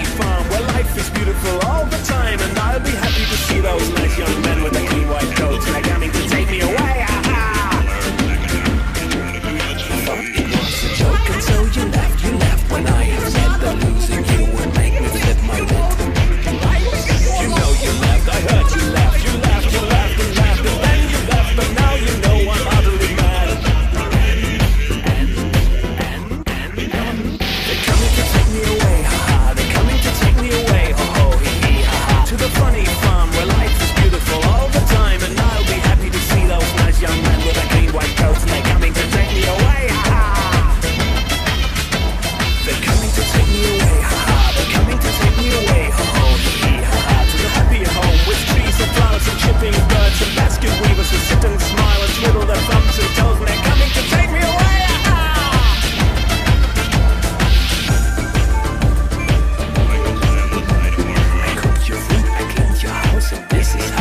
Where life is beautiful all the time, and I'll be happy to see those nice young men sí.